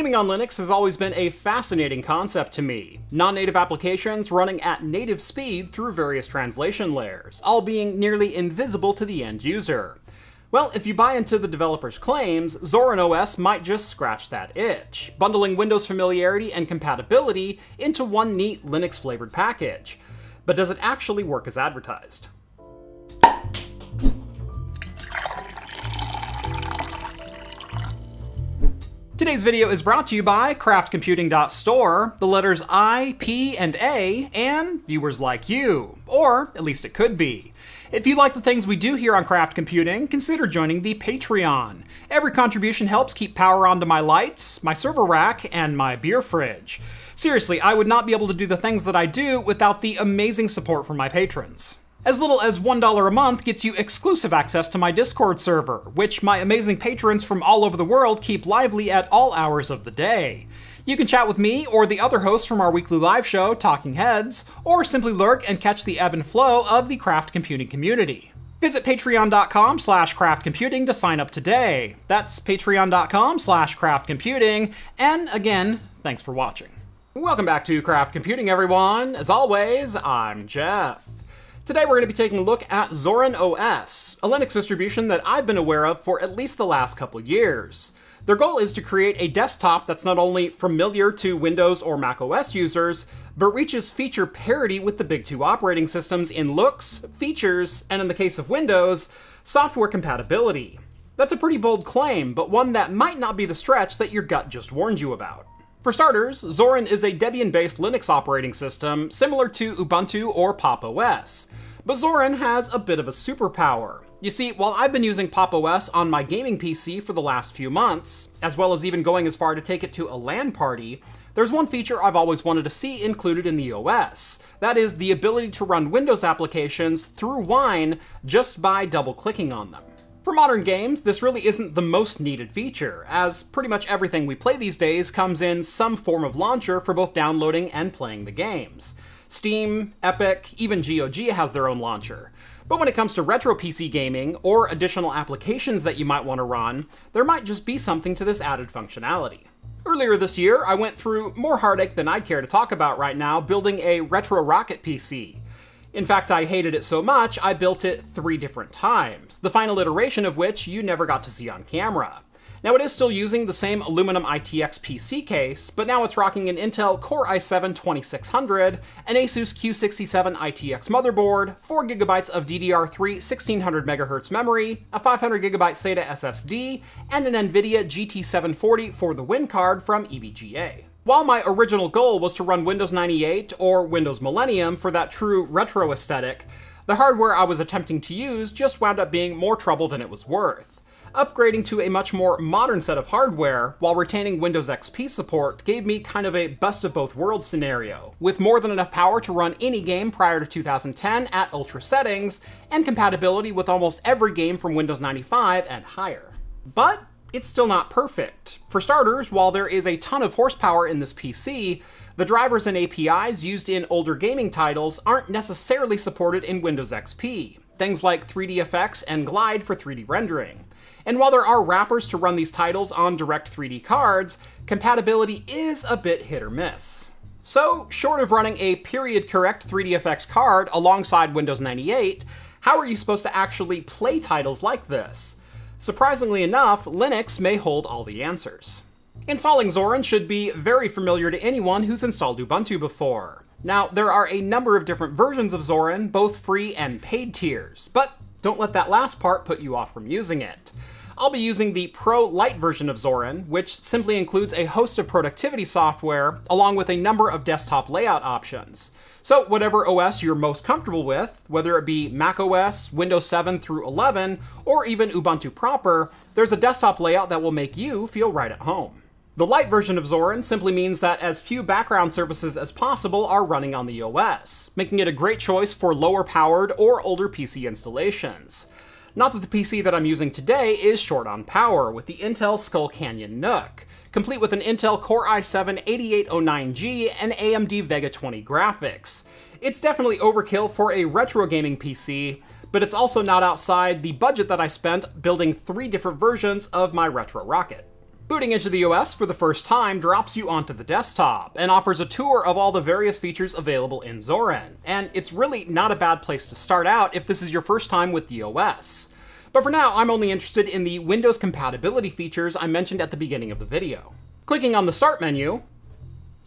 Gaming on Linux has always been a fascinating concept to me. Non native applications running at native speed through various translation layers, all being nearly invisible to the end user. Well, if you buy into the developer's claims, Zorin OS might just scratch that itch, bundling Windows familiarity and compatibility into one neat Linux flavored package. But does it actually work as advertised? Today's video is brought to you by craftcomputing.store, the letters I, P, and A, and viewers like you. Or, at least it could be. If you like the things we do here on Craft Computing, consider joining the Patreon. Every contribution helps keep power onto my lights, my server rack, and my beer fridge. Seriously, I would not be able to do the things that I do without the amazing support from my patrons. As little as $1 a month gets you exclusive access to my Discord server, which my amazing patrons from all over the world keep lively at all hours of the day. You can chat with me or the other hosts from our weekly live show, Talking Heads, or simply lurk and catch the ebb and flow of the craft computing community. Visit patreon.com slash craftcomputing to sign up today. That's patreon.com slash craftcomputing, and again, thanks for watching. Welcome back to Craft Computing, everyone. As always, I'm Jeff. Today we're going to be taking a look at Zorin OS, a Linux distribution that I've been aware of for at least the last couple years. Their goal is to create a desktop that's not only familiar to Windows or Mac OS users, but reaches feature parity with the big two operating systems in looks, features, and in the case of Windows, software compatibility. That's a pretty bold claim, but one that might not be the stretch that your gut just warned you about. For starters, Zorin is a Debian-based Linux operating system similar to Ubuntu or Pop! OS. But Zorin has a bit of a superpower. You see, while I've been using Pop! OS on my gaming PC for the last few months, as well as even going as far to take it to a LAN party, there's one feature I've always wanted to see included in the OS. That is the ability to run Windows applications through Wine just by double clicking on them. For modern games, this really isn't the most needed feature, as pretty much everything we play these days comes in some form of launcher for both downloading and playing the games. Steam, Epic, even GOG has their own launcher. But when it comes to retro PC gaming, or additional applications that you might want to run, there might just be something to this added functionality. Earlier this year, I went through more heartache than I'd care to talk about right now building a Retro Rocket PC. In fact, I hated it so much, I built it three different times, the final iteration of which you never got to see on camera. Now it is still using the same aluminum ITX PC case, but now it's rocking an Intel Core i7-2600, an Asus Q67 ITX motherboard, 4GB of DDR3 1600MHz memory, a 500GB SATA SSD, and an NVIDIA GT740 for the win card from EVGA. While my original goal was to run Windows 98 or Windows Millennium for that true retro aesthetic, the hardware I was attempting to use just wound up being more trouble than it was worth. Upgrading to a much more modern set of hardware while retaining Windows XP support gave me kind of a best of both worlds scenario, with more than enough power to run any game prior to 2010 at ultra settings, and compatibility with almost every game from Windows 95 and higher. But it's still not perfect. For starters, while there is a ton of horsepower in this PC, the drivers and APIs used in older gaming titles aren't necessarily supported in Windows XP, things like 3dFX and Glide for 3D rendering. And while there are wrappers to run these titles on direct 3D cards, compatibility is a bit hit or miss. So, short of running a period correct 3dFX card alongside Windows 98, how are you supposed to actually play titles like this? Surprisingly enough, Linux may hold all the answers. Installing Zorin should be very familiar to anyone who's installed Ubuntu before. Now, there are a number of different versions of Zorin, both free and paid tiers, but don't let that last part put you off from using it. I'll be using the Pro Lite version of Zorin, which simply includes a host of productivity software, along with a number of desktop layout options. So whatever OS you're most comfortable with, whether it be Mac OS, Windows 7 through 11, or even Ubuntu proper, there's a desktop layout that will make you feel right at home. The light version of Zorin simply means that as few background services as possible are running on the OS, making it a great choice for lower powered or older PC installations. Not that the PC that I'm using today is short on power with the Intel Skull Canyon NUC, complete with an Intel Core i7-8809G and AMD Vega 20 graphics. It's definitely overkill for a retro gaming PC, but it's also not outside the budget that I spent building three different versions of my Retro Rocket. Booting into the OS for the first time drops you onto the desktop and offers a tour of all the various features available in Zorin, and it's really not a bad place to start out if this is your first time with the OS. But for now, I'm only interested in the Windows compatibility features I mentioned at the beginning of the video. Clicking on the Start menu,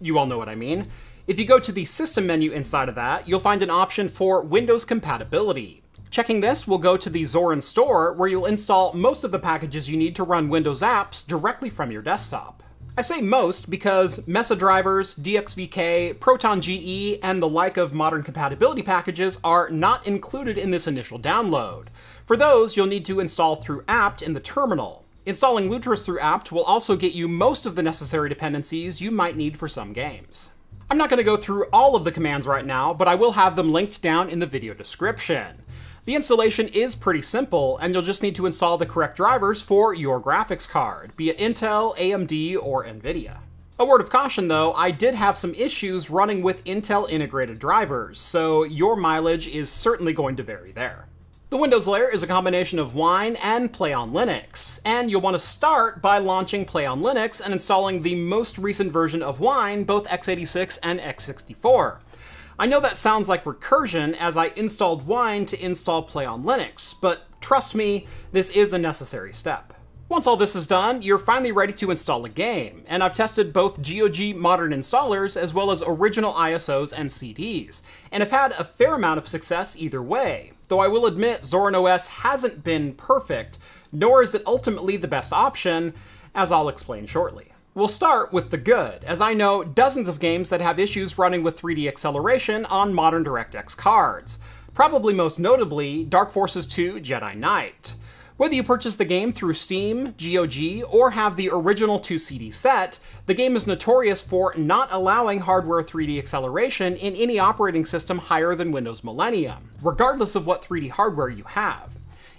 you all know what I mean, if you go to the System menu inside of that, you'll find an option for Windows compatibility. Checking this will go to the Zorin store, where you'll install most of the packages you need to run Windows apps directly from your desktop. I say most because Mesa drivers, DXVK, Proton GE, and the like of modern compatibility packages are not included in this initial download. For those, you'll need to install through apt in the terminal. Installing Lutris through apt will also get you most of the necessary dependencies you might need for some games. I'm not going to go through all of the commands right now, but I will have them linked down in the video description. The installation is pretty simple, and you'll just need to install the correct drivers for your graphics card, be it Intel, AMD, or NVIDIA. A word of caution though, I did have some issues running with Intel integrated drivers, so your mileage is certainly going to vary there. The Windows layer is a combination of Wine and Play on Linux, and you'll want to start by launching Play on Linux and installing the most recent version of Wine, both x86 and x64. I know that sounds like recursion as I installed Wine to install Play on Linux, but trust me, this is a necessary step. Once all this is done, you're finally ready to install a game, and I've tested both GOG modern installers as well as original ISOs and CDs, and have had a fair amount of success either way, though I will admit Zorin OS hasn't been perfect, nor is it ultimately the best option, as I'll explain shortly. We'll start with the good, as I know dozens of games that have issues running with 3D acceleration on modern DirectX cards. Probably most notably, Dark Forces 2 Jedi Knight. Whether you purchase the game through Steam, GOG, or have the original 2 CD set, the game is notorious for not allowing hardware 3D acceleration in any operating system higher than Windows Millennium, regardless of what 3D hardware you have.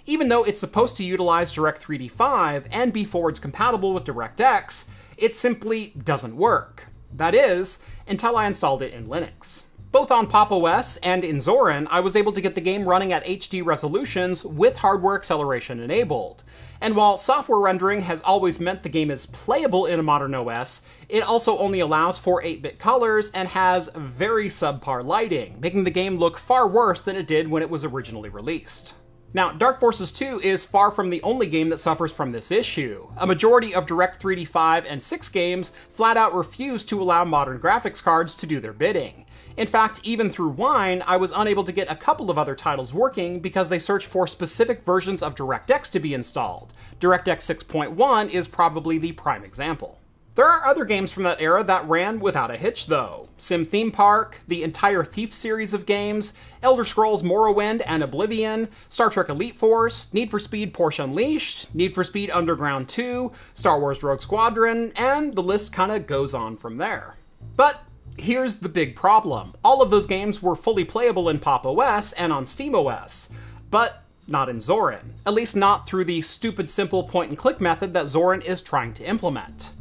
Even though it's supposed to utilize Direct3D 5 and be forwards compatible with DirectX, it simply doesn't work. That is, until I installed it in Linux. Both on Pop! OS and in Zorin, I was able to get the game running at HD resolutions with hardware acceleration enabled. And while software rendering has always meant the game is playable in a modern OS, it also only allows for 8-bit colors and has very subpar lighting, making the game look far worse than it did when it was originally released. Now, Dark Forces 2 is far from the only game that suffers from this issue. A majority of Direct3D 5 and 6 games flat out refuse to allow modern graphics cards to do their bidding. In fact, even through Wine, I was unable to get a couple of other titles working because they search for specific versions of DirectX to be installed. DirectX 6.1 is probably the prime example. There are other games from that era that ran without a hitch, though. Sim Theme Park, the entire Thief series of games, Elder Scrolls Morrowind and Oblivion, Star Trek Elite Force, Need for Speed Porsche Unleashed, Need for Speed Underground 2, Star Wars Rogue Squadron, and the list kinda goes on from there. But here's the big problem. All of those games were fully playable in Pop! OS and on SteamOS, but not in Zorin. At least not through the stupid simple point and click method that Zorin is trying to implement.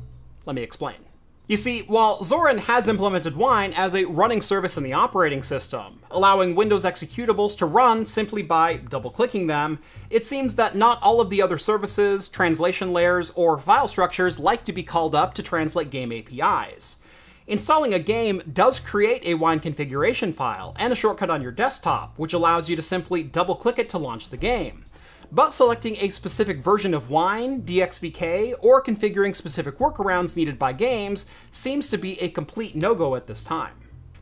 Let me explain. You see, while Zorin has implemented Wine as a running service in the operating system, allowing Windows executables to run simply by double-clicking them, it seems that not all of the other services, translation layers, or file structures like to be called up to translate game APIs. Installing a game does create a Wine configuration file and a shortcut on your desktop, which allows you to simply double-click it to launch the game but selecting a specific version of Wine, DXVK, or configuring specific workarounds needed by games seems to be a complete no-go at this time.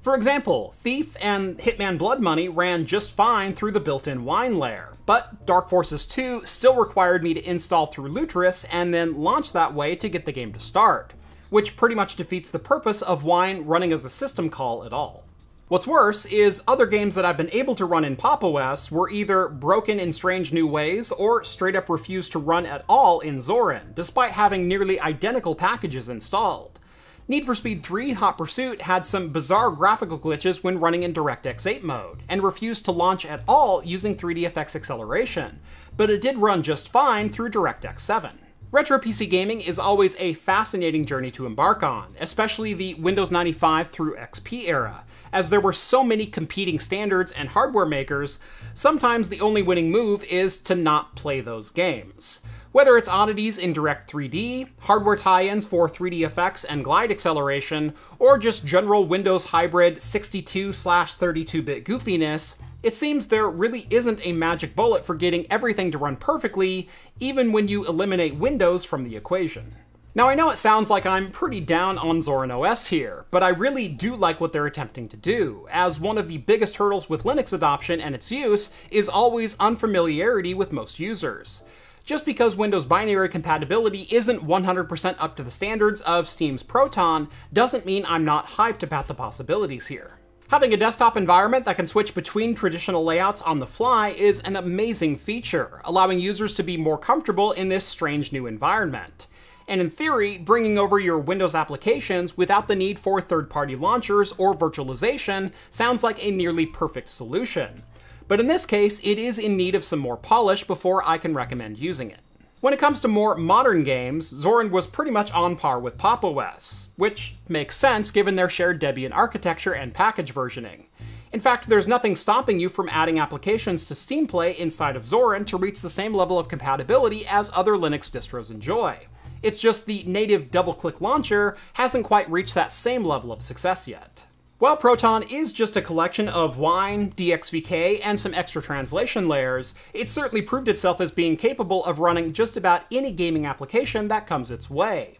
For example, Thief and Hitman Blood Money ran just fine through the built-in Wine layer, but Dark Forces 2 still required me to install through Lutris and then launch that way to get the game to start, which pretty much defeats the purpose of Wine running as a system call at all. What's worse is other games that I've been able to run in Pop! OS were either broken in strange new ways or straight up refused to run at all in Zorin, despite having nearly identical packages installed. Need for Speed 3 Hot Pursuit had some bizarre graphical glitches when running in DirectX 8 mode, and refused to launch at all using 3DFX acceleration, but it did run just fine through DirectX 7. Retro PC gaming is always a fascinating journey to embark on, especially the Windows 95 through XP era. As there were so many competing standards and hardware makers, sometimes the only winning move is to not play those games. Whether it's oddities in Direct 3D, hardware tie-ins for 3D effects and glide acceleration, or just general Windows hybrid 62-32-bit goofiness, it seems there really isn't a magic bullet for getting everything to run perfectly, even when you eliminate Windows from the equation. Now I know it sounds like I'm pretty down on Zorin OS here, but I really do like what they're attempting to do, as one of the biggest hurdles with Linux adoption and its use is always unfamiliarity with most users. Just because Windows binary compatibility isn't 100% up to the standards of Steam's Proton doesn't mean I'm not hyped about the possibilities here. Having a desktop environment that can switch between traditional layouts on the fly is an amazing feature, allowing users to be more comfortable in this strange new environment. And in theory, bringing over your Windows applications without the need for third-party launchers or virtualization sounds like a nearly perfect solution. But in this case, it is in need of some more polish before I can recommend using it. When it comes to more modern games, Zorin was pretty much on par with Pop! OS, which makes sense given their shared Debian architecture and package versioning. In fact, there's nothing stopping you from adding applications to Steam Play inside of Zorin to reach the same level of compatibility as other Linux distros enjoy. It's just the native double-click launcher hasn't quite reached that same level of success yet. While Proton is just a collection of Wine, DXVK, and some extra translation layers, it certainly proved itself as being capable of running just about any gaming application that comes its way.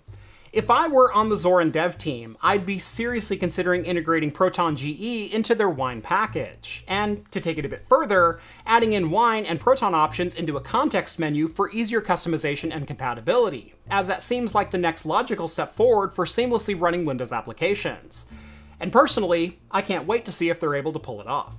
If I were on the Zorin dev team, I'd be seriously considering integrating Proton GE into their Wine package, and to take it a bit further, adding in Wine and Proton options into a context menu for easier customization and compatibility, as that seems like the next logical step forward for seamlessly running Windows applications. And personally, I can't wait to see if they're able to pull it off.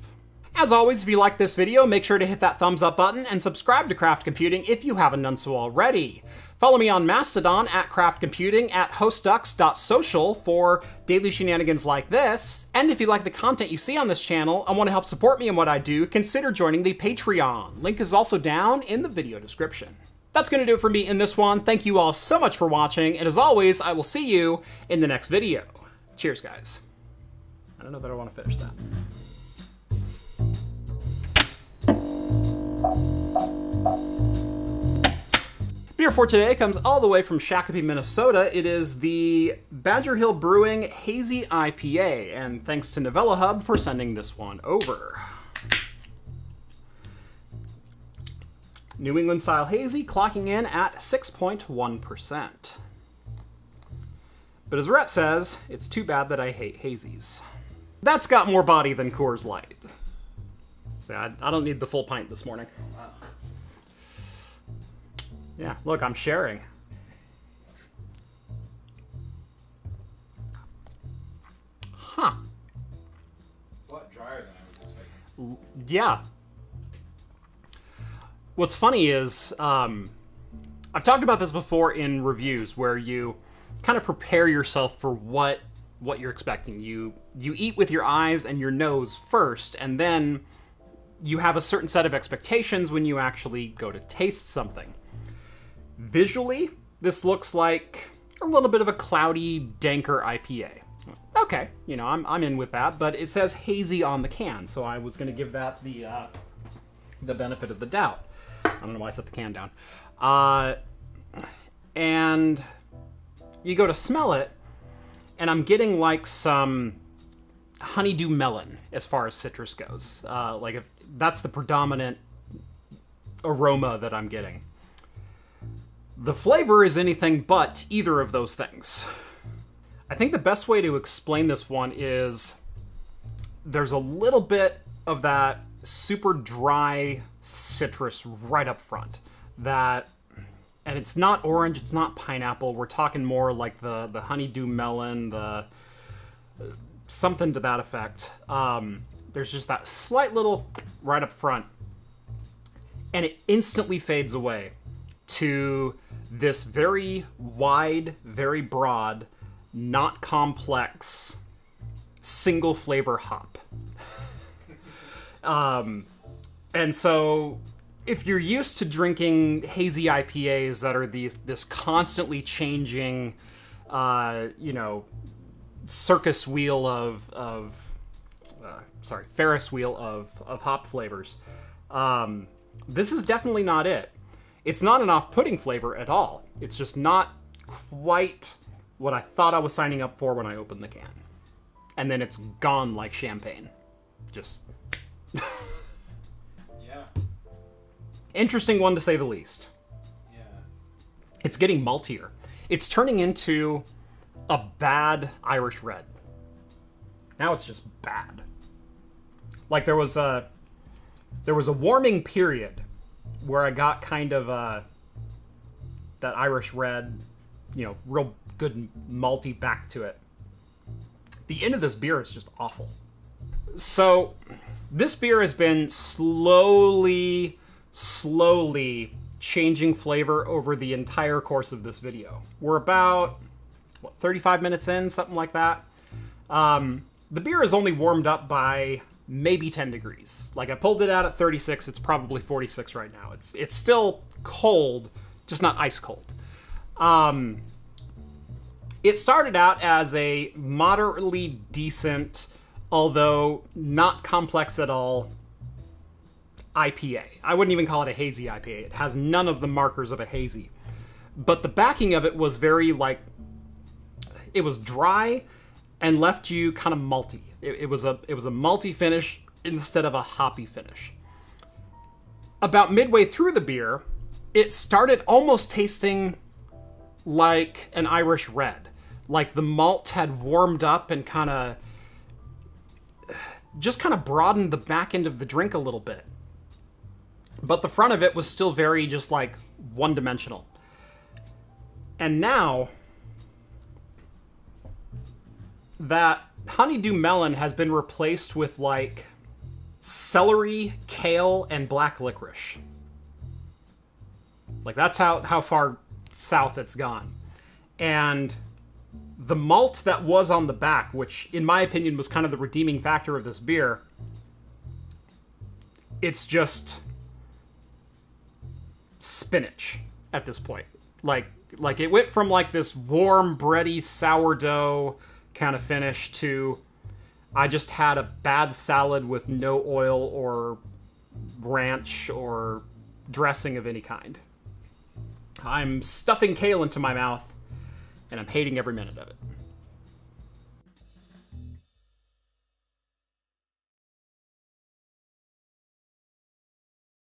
As always, if you like this video, make sure to hit that thumbs up button and subscribe to Craft Computing if you haven't done so already. Follow me on Mastodon at Craft Computing at hostux.social for daily shenanigans like this. And if you like the content you see on this channel and want to help support me in what I do, consider joining the Patreon. Link is also down in the video description. That's going to do it for me in this one. Thank you all so much for watching, and as always, I will see you in the next video. Cheers, guys. I don't know that I want to finish that. Beer for today comes all the way from Shakopee, Minnesota. It is the Badger Hill Brewing Hazy IPA, and thanks to Novella Hub for sending this one over. New England style hazy clocking in at 6.1%. But as Rhett says, it's too bad that I hate hazies. That's got more body than Coors Light. See, I, I don't need the full pint this morning. Yeah, look, I'm sharing. Huh. It's a lot drier than I was expecting. Yeah. What's funny is, um, I've talked about this before in reviews where you kind of prepare yourself for what what you're expecting. You you eat with your eyes and your nose first, and then you have a certain set of expectations when you actually go to taste something. Visually, this looks like a little bit of a cloudy, danker IPA. Okay, you know, I'm, I'm in with that, but it says hazy on the can, so I was going to give that the, uh, the benefit of the doubt. I don't know why I set the can down. Uh, and you go to smell it, and I'm getting like some honeydew melon as far as citrus goes. Uh, like if that's the predominant aroma that I'm getting. The flavor is anything but either of those things. I think the best way to explain this one is there's a little bit of that super dry citrus right up front that and it's not orange it's not pineapple. We're talking more like the the honeydew melon the something to that effect. Um, there's just that slight little right up front and it instantly fades away to this very wide very broad not complex single flavor hop um, and so if you're used to drinking hazy IPAs that are these this constantly changing, uh, you know, circus wheel of of uh, sorry Ferris wheel of of hop flavors, um, this is definitely not it. It's not an off-putting flavor at all. It's just not quite what I thought I was signing up for when I opened the can, and then it's gone like champagne. Just Yeah. interesting one to say the least. Yeah. It's getting maltier. It's turning into a bad Irish red. Now it's just bad. Like there was a there was a warming period where I got kind of uh that Irish red, you know, real good malty back to it. The end of this beer is just awful. So, this beer has been slowly, slowly changing flavor over the entire course of this video. We're about, what, 35 minutes in, something like that. Um, the beer is only warmed up by maybe 10 degrees. Like I pulled it out at 36, it's probably 46 right now. It's it's still cold, just not ice cold. Um, it started out as a moderately decent, although not complex at all, IPA. I wouldn't even call it a hazy IPA. It has none of the markers of a hazy. But the backing of it was very like it was dry and left you kind of malty. It, it was a it was a malty finish instead of a hoppy finish. About midway through the beer, it started almost tasting like an Irish red. Like the malt had warmed up and kind of just kind of broadened the back end of the drink a little bit. But the front of it was still very just like one dimensional. And now that honeydew melon has been replaced with like celery, kale, and black licorice. Like that's how how far south it's gone. And the malt that was on the back, which in my opinion was kind of the redeeming factor of this beer, it's just spinach at this point. Like like it went from like this warm bready sourdough kind of finish to I just had a bad salad with no oil or ranch or dressing of any kind. I'm stuffing kale into my mouth and I'm hating every minute of it.